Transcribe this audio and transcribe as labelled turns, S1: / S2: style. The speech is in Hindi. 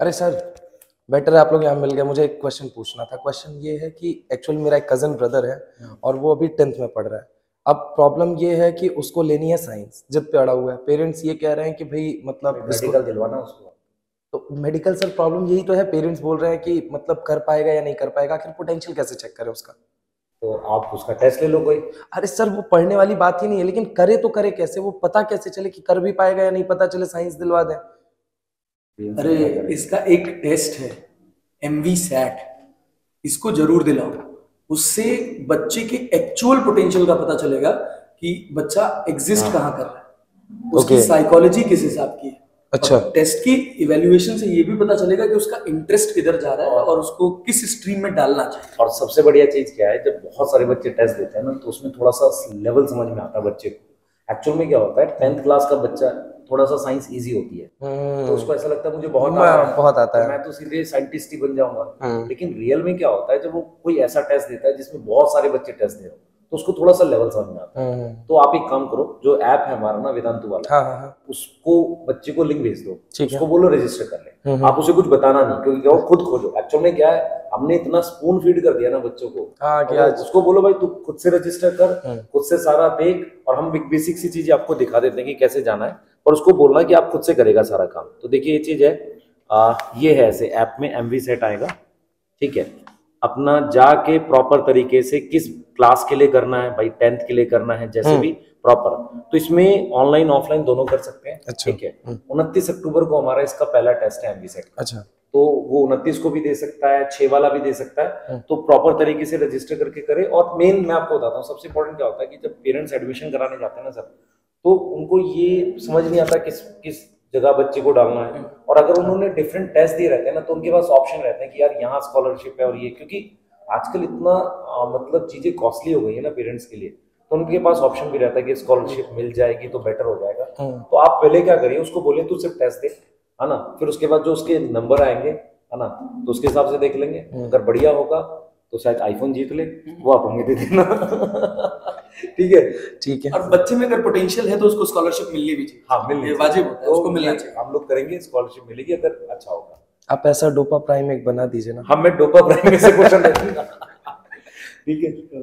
S1: अरे सर बेटर है आप लोग यहाँ मिल गए। मुझे एक क्वेश्चन पूछना था। क्वेश्चन ये है कि एक्चुअली मेरा एक कज़न ब्रदर है और वो अभी टेंथ में पढ़ रहा है। अब प्रॉब्लम ये है कि उसको लेनी है साइंस जिद पे अड़ा हुआ है। पेरेंट्स ये कह रहे हैं कि भाई मतलब
S2: मेडिकल दिलवाना उसको।
S1: तो मेडिकल सर प्रॉब्लम यही तो है पेरेंट्स बोल रहे हैं कि मतलब कर पाएगा या नहीं कर पाएगा आखिर पोटेंशियल कैसे चेक करें उसका?
S2: तो आप उसका टेस्ट ले लो कोई।
S1: अरे सर वो पढ़ने वाली बात ही नहीं है लेकिन करे तो करे कैसे? वो पता कैसे चले कि कर भी पाएगा या नहीं पता चले साइंस दिलवा दें?
S3: अरे इसका एक टेस्ट है एम वी सैट इसको ज़रूर दिलाओ। उससे बच्चे के एक्चुअल पोटेंशियल का पता चलेगा कि बच्चा एग्जिस्ट
S2: हाँ।
S3: कहाँ कर रहा है। उसकी साइकोलॉजी किस हिसाब की है।
S1: अच्छा।
S3: टेस्ट की इवेल्युएशन से ये भी पता चलेगा कि उसका इंटरेस्ट किधर जा रहा है और उसको किस स्ट्रीम में डालना चाहिए।
S2: और सबसे बढ़िया चीज़ क्या है जब बहुत सारे बच्चे टेस्ट देते हैं ना तो उसमें थोड़ा सा लेवल समझ में आता है बच्चे को। एक्चुअल में क्या होता है टेंथ क्लास का बच्चा थोड़ा सा साइंस इजी होती है। तो उसको ऐसा लगता है मुझे बहुत आता है,
S1: बहुत आता
S2: तो
S1: है।
S2: मैं तो सीधे साइंटिस्ट ही बन जाऊँगा।
S1: हम्म।
S2: लेकिन रियल में क्या होता है जब वो कोई ऐसा टेस्ट देता है जिसमें बहुत सारे बच्चे टेस्ट दे रहे हो तो उसको थोड़ा सा लेवल समझ में आता है।
S1: हम्म,
S2: तो आप एक काम करो जो ऐप है हमारा ना वेदांतु वाला
S1: हाँ हाँ हाँ।
S2: उसको बच्चे को लिंक भेज दो। उसको बोलो रजिस्टर कर ले।
S1: हम्म।
S2: आप उसे कुछ बताना नहीं क्योंकि क्या वो खुद खोजो। एक्चुअल में क्या है हमने इतना स्पून फ़ीड कर दिया ना बच्चों को।
S1: हाँ कि
S2: और
S1: आज
S2: उसको बोलो भाई तू खुद से रजिस्टर कर
S1: हम्म।
S2: खुद से सारा देख और हम बेसिक सी चीज़ें आपको दिखा देते हैं कि कैसे जाना है। और उसको बोलना कि आप खुद से करेगा सारा काम। तो देखिए ये चीज़ है। आ, ये है ऐसे ऐप में एमवी सेट आएगा। ठीक है? अपना जाके प्रॉपर तरीके से किस क्लास के लिए करना है भाई टेंथ के लिए करना है जैसे
S1: हम्म।
S2: भी प्रॉपर तो इसमें ऑनलाइन ऑफलाइन दोनों कर सकते हैं।
S1: अच्छा।
S2: ठीक है?
S1: हम्म।
S2: उनतीस अक्टूबर को हमारा इसका पहला टेस्ट है एमवी सेट का।
S1: अच्छा।
S2: तो वो उनतीस को भी दे सकता है छह वाला भी दे सकता है।
S1: हम्म।
S2: तो प्रॉपर तरीके से रजिस्टर करके करे। और मेन मैं आपको बताता हूँ सबसे इंपॉर्टेंट क्या होता है कि जब पेरेंट्स एडमिशन कराने जाते हैं ना सर तो उनको ये समझ नहीं आता किस किस जगह बच्चे को डालना है। और अगर उन्होंने डिफरेंट टेस्ट दिए रहते हैं ना तो उनके पास ऑप्शन रहते हैं कि यार यहाँ स्कॉलरशिप है और ये क्योंकि आजकल इतना आ, मतलब चीज़ें कॉस्टली हो गई है ना पेरेंट्स के लिए तो उनके पास ऑप्शन भी रहता है कि स्कॉलरशिप मिल जाएगी तो बेटर हो जाएगा।
S1: हम्म।
S2: तो आप पहले क्या करिए उसको बोलिए तू सिर्फ़ टेस्ट दे है ना? फिर उसके बाद जो उसके नंबर आएँगे है ना? तो उसके हिसाब से देख लेंगे। अगर बढ़िया होगा तो शायद आईफोन जीत ले वो आप हमें दे देना। ठीक है?
S1: ठीक है।
S3: और बच्चे में अगर पोटेंशियल है तो उसको स्कॉलरशिप मिलनी भी चाहिए।
S2: हाँ मिलनी।
S3: वाजिब होता है
S2: तो
S3: उसको मिलना चाहिए।
S2: हम लोग करेंगे स्कॉलरशिप मिलेगी अगर अच्छा होगा।
S1: आप ऐसा डोपा प्राइम एक बना दीजिए ना।
S2: हम मैं डोपा प्राइम से क्वेश्चन ठीक है?